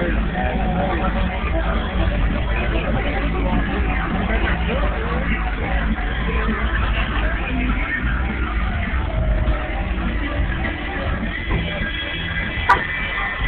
tired.